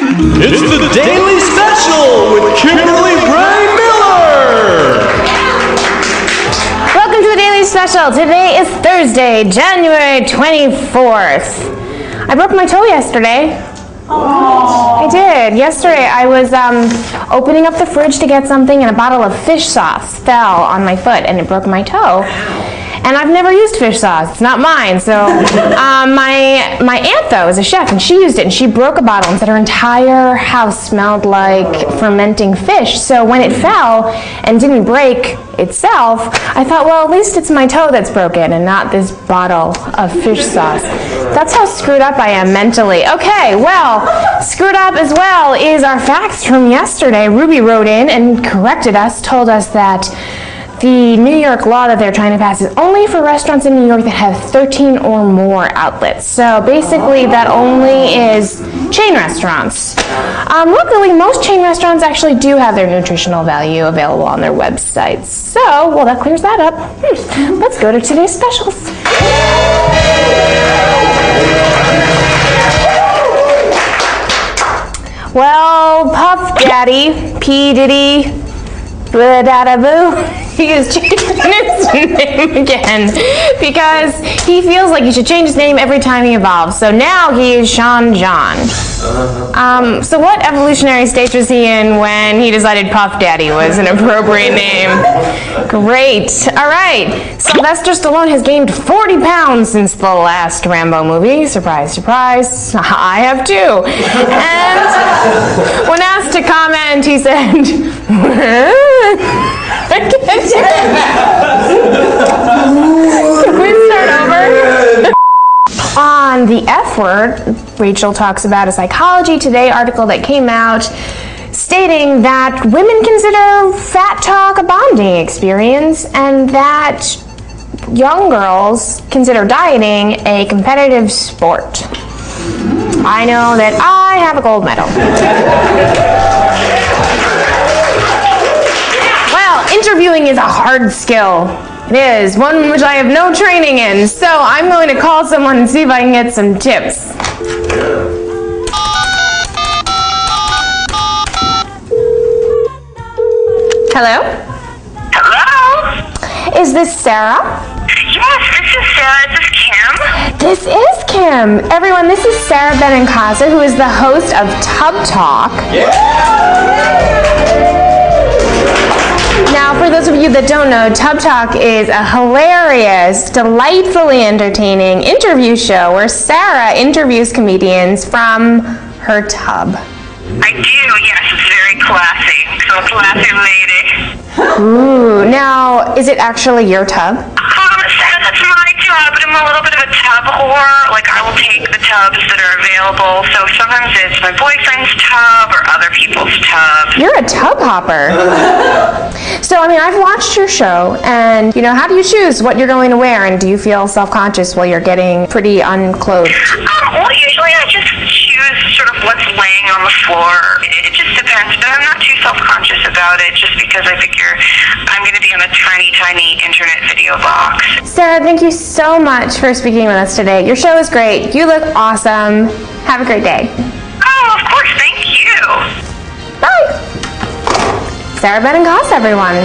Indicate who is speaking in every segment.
Speaker 1: It's the Daily Special with Kimberly Rae Miller.
Speaker 2: Welcome to the Daily Special. Today is Thursday, January 24th. I broke my toe yesterday. I did. Yesterday I was um, opening up the fridge to get something and a bottle of fish sauce fell on my foot and it broke my toe. And I've never used fish sauce. It's not mine. So um, my my aunt though is a chef and she used it and she broke a bottle and said her entire house smelled like fermenting fish. So when it fell and didn't break itself, I thought, well, at least it's my toe that's broken and not this bottle of fish sauce. That's how screwed up I am mentally. Okay, well, screwed up as well is our facts from yesterday. Ruby wrote in and corrected us, told us that the New York law that they're trying to pass is only for restaurants in New York that have 13 or more outlets. So basically, that only is chain restaurants. Um, luckily, most chain restaurants actually do have their nutritional value available on their websites. So, well, that clears that up. Hmm. Let's go to today's specials. Well, Puff Daddy, P. Diddy, blah, da, da, boo. He is changing his name again because he feels like he should change his name every time he evolves. So now he is Sean John. Um, so what evolutionary stage was he in when he decided Puff Daddy was an appropriate name? Great. All right. Sylvester Stallone has gained 40 pounds since the last Rambo movie. Surprise, surprise. I have too. And when asked to comment, he said, I can't do it. Can we start over? On Rachel talks about a Psychology Today article that came out stating that women consider fat talk a bonding experience and that young girls consider dieting a competitive sport. I know that I have a gold medal. Well, interviewing is a hard skill. It is, one which I have no training in, so I'm going to call someone and see if I can get some tips. Hello?
Speaker 3: Hello?
Speaker 2: Is this Sara?
Speaker 3: Yes, this is Sara. Is this Kim?
Speaker 2: This is Kim. Everyone, this is Sara Benincasa, who is the host of Tub Talk. Now, for those of you that don't know, Tub Talk is a hilarious, delightfully entertaining interview show where Sara interviews comedians from her tub.
Speaker 3: I do, yes. It's very classy. So a classy lady.
Speaker 2: Ooh, now, is it actually your tub?
Speaker 3: Um, Sarah, that's my tub, but I'm a little bit of a tub whore. Like, I will take the tubs that are available. So sometimes it's my boyfriend's tub or other people's tubs.
Speaker 2: You're a tub hopper. So, I mean, I've watched your show, and, you know, how do you choose what you're going to wear, and do you feel self conscious while you're getting pretty unclothed?
Speaker 3: Um, well, usually I just choose sort of what's laying on the floor. It, it just depends, but I'm not too self-conscious about it just because I figure I'm going to be on a tiny, tiny internet video box.
Speaker 2: Sara, thank you so much for speaking with us today. Your show is great. You look awesome. Have a great day.
Speaker 3: Oh, of course, thank you.
Speaker 2: Bye. Sara Benincasa, everyone.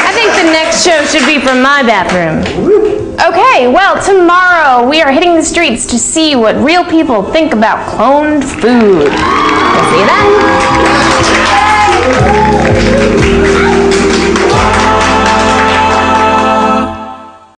Speaker 2: I think the next show should be from my bathroom. Okay, well, tomorrow we are hitting the streets to see what real people think about cloned food. We'll see you then.